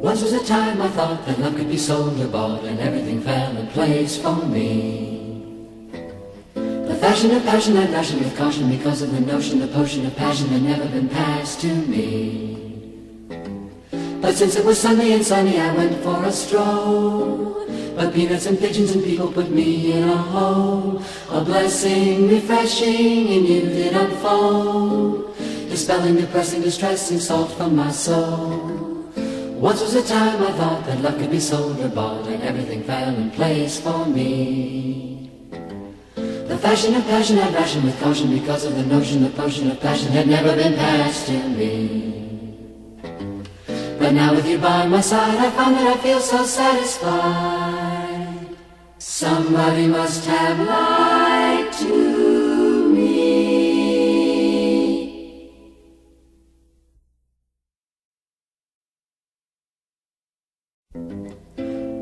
Once was a time I thought that love could be sold or bought and everything fell in place for me. The fashion of passion I'd ration with caution because of the notion the potion of passion had never been passed to me. But since it was Sunday and sunny I went for a stroll. But peanuts and pigeons and people put me in a hole. A blessing refreshing and you did unfold. Dispelling depressing, distressing salt from my soul. Once was a time I thought that love could be sold or bought and everything fell in place for me. The fashion of passion I ration with caution because of the notion the potion of passion had never been passed to me. But now with you by my side I find that I feel so satisfied. Somebody must have lied to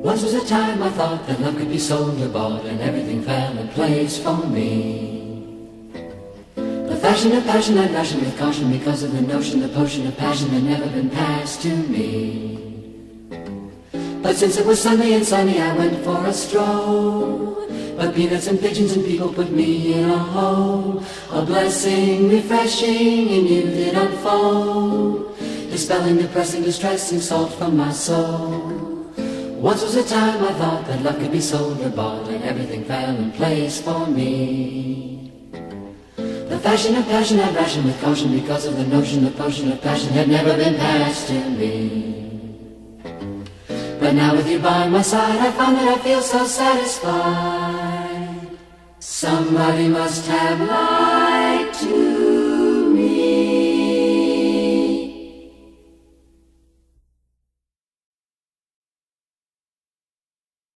Once was a time I thought that love could be sold or bought and everything fell in place for me. The fashion of passion I'd ration with caution because of the notion the potion of passion had never been passed to me. But since it was Sunday and sunny I went for a stroll. But peanuts and pigeons and people put me in a hole. A blessing refreshing and you did unfold. Dispelling depressing, distressing salt from my soul. Once was a time I thought that love could be sold or bought and everything fell in place for me. The fashion of passion I'd ration with caution because of the notion the potion of passion had never been passed to me. But now with you by my side I find that I feel so satisfied. Somebody must have lied to